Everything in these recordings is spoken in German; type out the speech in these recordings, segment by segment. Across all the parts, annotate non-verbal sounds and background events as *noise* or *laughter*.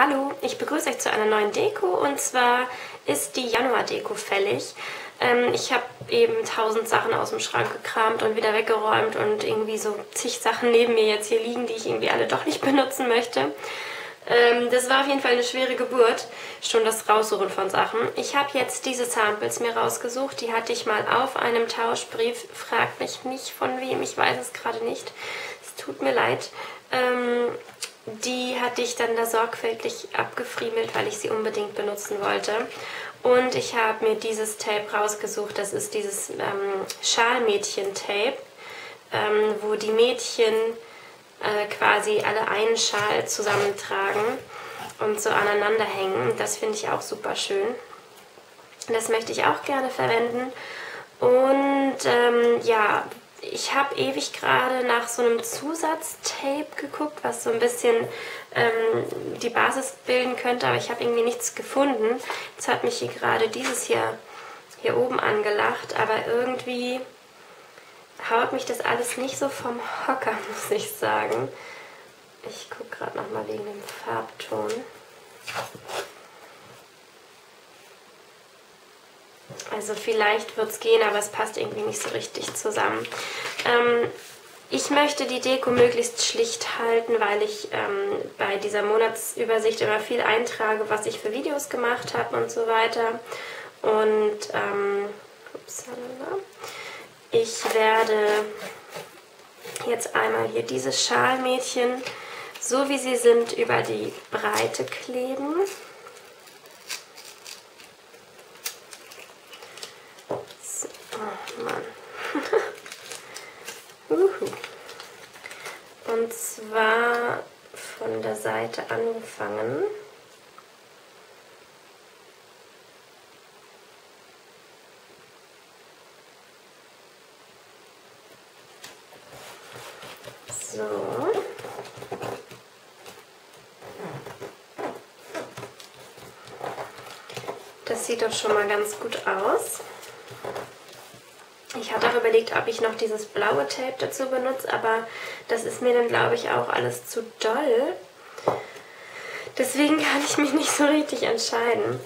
Hallo, ich begrüße euch zu einer neuen Deko und zwar ist die Januar-Deko fällig. Ähm, ich habe eben tausend Sachen aus dem Schrank gekramt und wieder weggeräumt und irgendwie so zig Sachen neben mir jetzt hier liegen, die ich irgendwie alle doch nicht *laughs* benutzen möchte. Ähm, das war auf jeden Fall eine schwere Geburt, schon das Raussuchen von Sachen. Ich habe jetzt diese Samples mir rausgesucht, die hatte ich mal auf einem Tauschbrief. Fragt mich nicht von wem, ich weiß es gerade nicht. Es tut mir leid. Ähm, die hatte ich dann da sorgfältig abgefriemelt, weil ich sie unbedingt benutzen wollte. Und ich habe mir dieses Tape rausgesucht. Das ist dieses ähm, Schalmädchen-Tape, ähm, wo die Mädchen äh, quasi alle einen Schal zusammentragen und so aneinander hängen. Das finde ich auch super schön. Das möchte ich auch gerne verwenden. Und ähm, ja, ich habe ewig gerade nach so einem Zusatztape geguckt, was so ein bisschen ähm, die Basis bilden könnte, aber ich habe irgendwie nichts gefunden. Jetzt hat mich hier gerade dieses hier, hier oben angelacht, aber irgendwie haut mich das alles nicht so vom Hocker, *laughs* muss ich sagen. Ich gucke gerade nochmal wegen dem Farbton. Also vielleicht wird es gehen, aber es passt irgendwie nicht so richtig zusammen. Ähm, ich möchte die Deko möglichst schlicht halten, weil ich ähm, bei dieser Monatsübersicht immer viel eintrage, was ich für Videos gemacht habe und so weiter. Und ähm, ich werde jetzt einmal hier diese Schalmädchen, so wie sie sind, über die Breite kleben. Und zwar von der Seite angefangen. So. Das sieht doch schon mal ganz gut aus. Ich hatte auch überlegt, ob ich noch dieses blaue Tape dazu benutze, aber das ist mir dann, glaube ich, auch alles zu doll. Deswegen kann ich mich nicht so richtig entscheiden.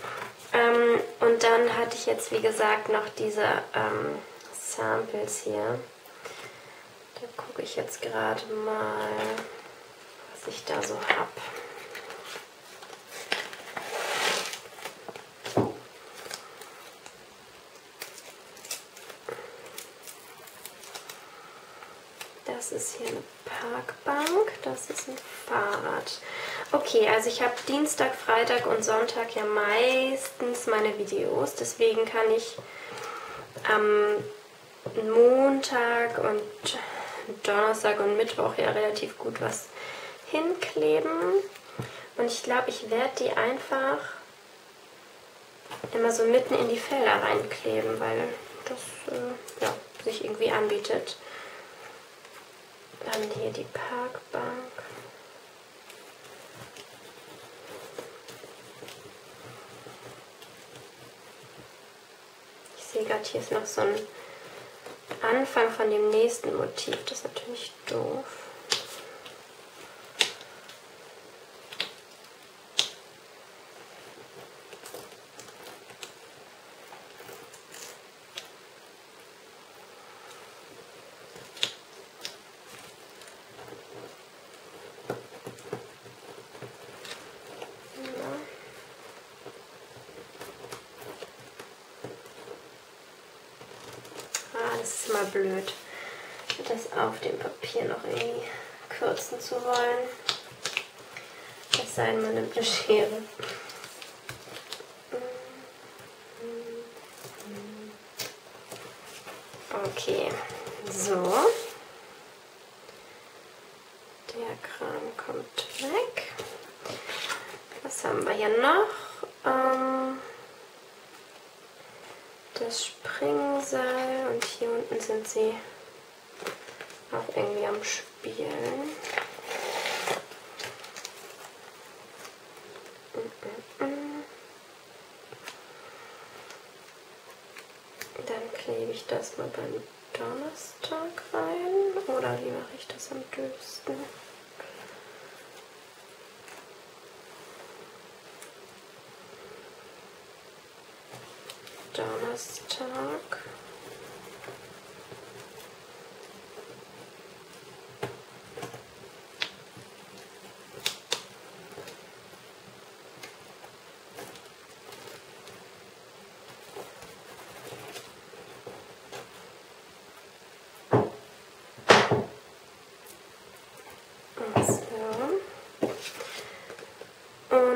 Ähm, und dann hatte ich jetzt, wie gesagt, noch diese ähm, Samples hier. Da gucke ich jetzt gerade mal, was ich da so habe. Das ist hier eine Parkbank, das ist ein Fahrrad. Okay, also ich habe Dienstag, Freitag und Sonntag ja meistens meine Videos. Deswegen kann ich am Montag und Donnerstag und Mittwoch ja relativ gut was hinkleben. Und ich glaube, ich werde die einfach immer so mitten in die Felder reinkleben, weil das äh, ja, sich irgendwie anbietet. Dann hier die Parkbank. Gerade, hier ist noch so ein Anfang von dem nächsten Motiv. Das ist natürlich doof. Das ist immer blöd, das auf dem Papier noch irgendwie kürzen zu wollen. Es sei denn, man nimmt eine Schere. Okay, so. Der Kram kommt weg. Was haben wir hier noch? Ähm das Springseil und hier unten sind sie auch irgendwie am Spielen. Dann klebe ich das mal beim Donnerstag rein. Oder wie mache ich das am dümmsten? Donnerstag.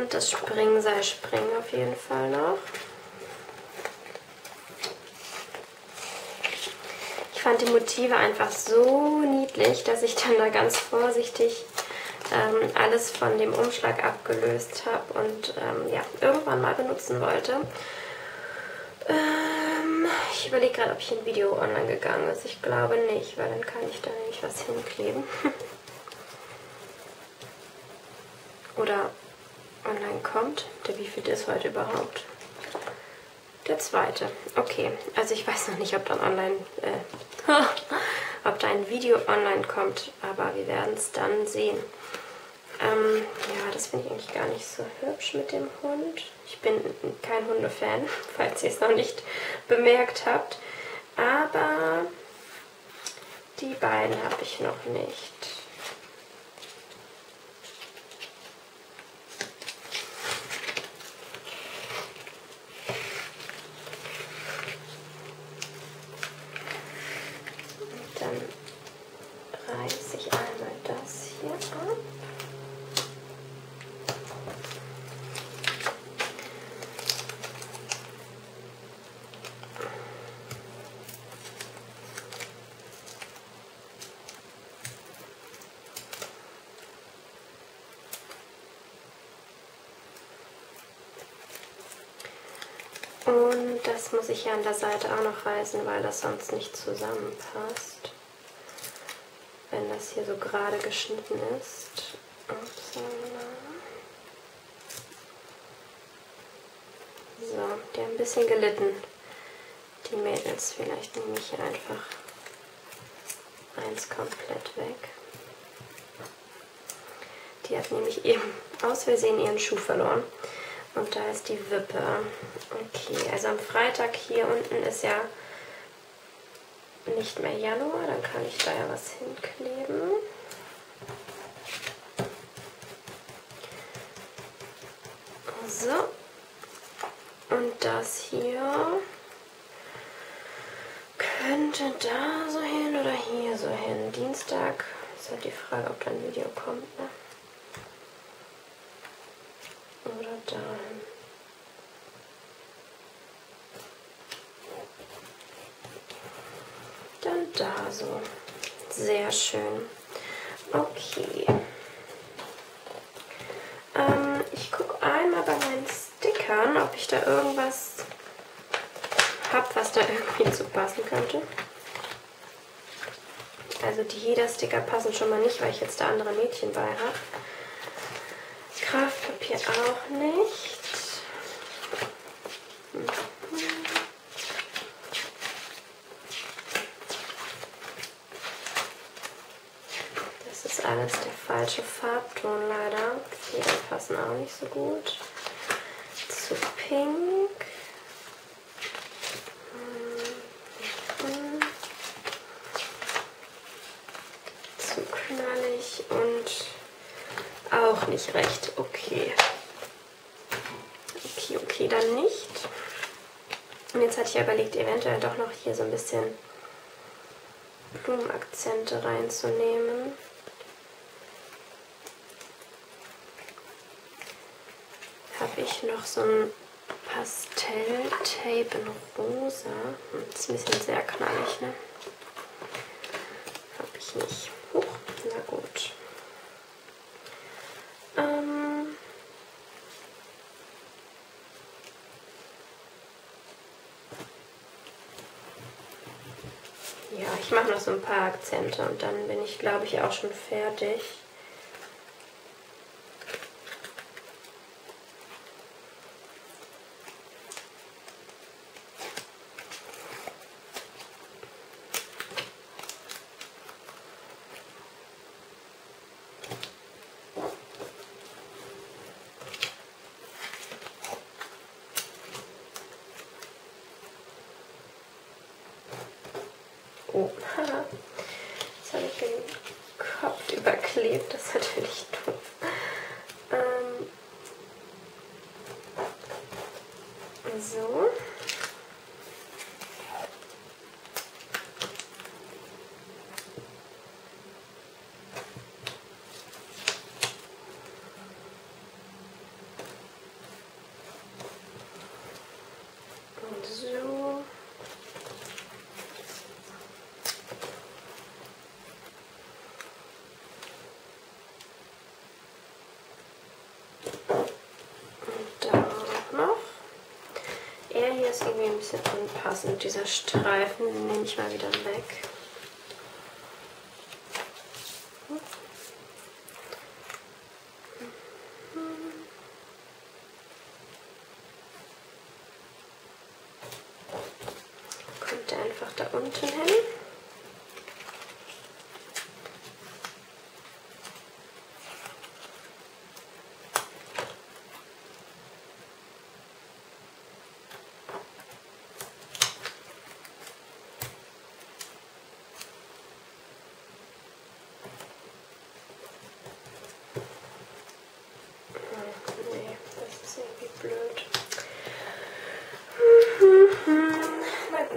Das Springseilspringen auf jeden Fall noch. Fand die Motive einfach so niedlich, dass ich dann da ganz vorsichtig ähm, alles von dem Umschlag abgelöst habe und ähm, ja, irgendwann mal benutzen wollte. Ähm, ich überlege gerade, ob hier ein Video online gegangen ist. Ich glaube nicht, weil dann kann ich da nämlich was hinkleben. *laughs* Oder online kommt. Der wievielte ist heute überhaupt? Der zweite. Okay, also ich weiß noch nicht, ob dann online, äh, *laughs* ob da ein Video online kommt, aber wir werden es dann sehen. Ähm, ja, das finde ich eigentlich gar nicht so hübsch mit dem Hund. Ich bin kein Hundefan, *laughs* falls ihr es noch nicht bemerkt habt. Aber die beiden habe ich noch nicht. Das muss ich hier an der Seite auch noch reißen, weil das sonst nicht zusammenpasst. Wenn das hier so gerade geschnitten ist. So, die haben ein bisschen gelitten. Die Mädels. Vielleicht nehme ich hier einfach eins komplett weg. Die hat nämlich eben aus Versehen ihren Schuh verloren. Und da ist die Wippe. Okay, also am Freitag hier unten ist ja nicht mehr Januar. Dann kann ich da ja was hinkleben. So. Und das hier könnte da so hin oder hier so hin. Dienstag ist halt die Frage, ob da ein Video kommt. Ne? Oder dahin. Dann da so. Sehr schön. Okay. Ähm, ich gucke einmal bei meinen Stickern, ob ich da irgendwas habe, was da *laughs* irgendwie zu passen könnte. Also die Jeder-Sticker passen schon mal nicht, weil ich jetzt da andere Mädchen bei habe. Kraftpapier auch nicht. Das ist alles der falsche Farbton leider. Die passen auch nicht so gut. Zu pink. Zu knallig und auch nicht recht. Okay. Okay, okay, dann nicht. Und jetzt hatte ich überlegt, eventuell doch noch hier so ein bisschen Blumenakzente reinzunehmen. Habe ich noch so ein Pastell-Tape in rosa. Hm, das ist ein bisschen sehr knallig, ne? Habe ich nicht. Huch, na gut. Ähm ja, ich mache noch so ein paar Akzente und dann bin ich, glaube ich, auch schon fertig. Oh, *laughs* jetzt habe ich den Kopf überklebt, das ist natürlich doof. Ähm so. So. Ist irgendwie ein bisschen unpassend, dieser Streifen. Den nehme ich mal wieder weg. Kommt der einfach da unten hin.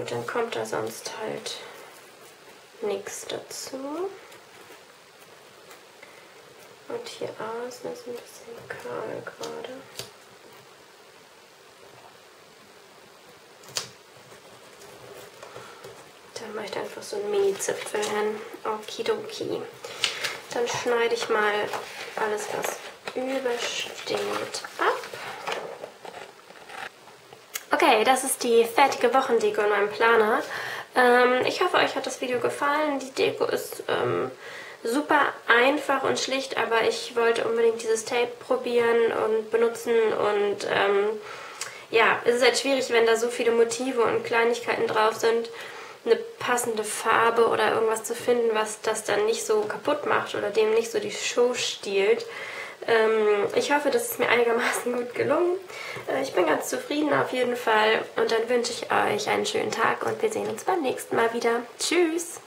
Dann kommt da sonst halt nichts dazu. Und hier außen ist ein bisschen kahl gerade. Dann mache ich da einfach so einen Mini-Zipfel hin. Okidoki. Dann schneide ich mal alles, was übersteht, ab. Okay, das ist die fertige Wochendeko in meinem Planer. Ähm, ich hoffe, euch hat das Video gefallen. Die Deko ist ähm, super einfach und schlicht, aber ich wollte unbedingt dieses Tape probieren und benutzen und ähm, ja, es ist halt schwierig, wenn da so viele Motive und Kleinigkeiten drauf sind, eine passende Farbe oder irgendwas zu finden, was das dann nicht so kaputt macht oder dem nicht so die Show stiehlt. Ähm, ich hoffe, das ist mir einigermaßen gut gelungen. Äh, ich bin ganz zufrieden auf jeden Fall und dann wünsche ich euch einen schönen Tag und wir sehen uns beim nächsten Mal wieder. Tschüss!